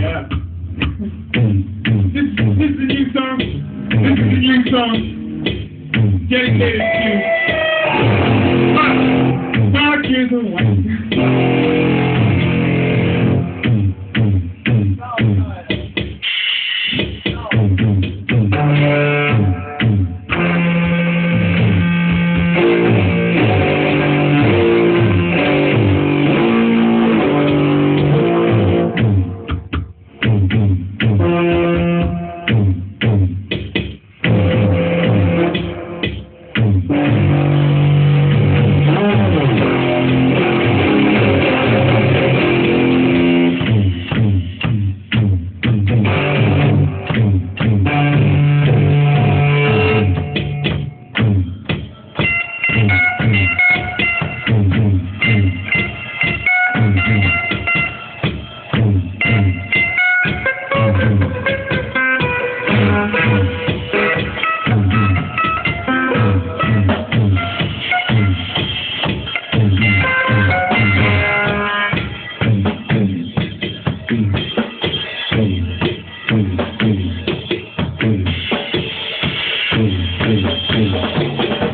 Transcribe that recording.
Yeah. This, this is a new song. This is a new song. Dedicated. Thank you.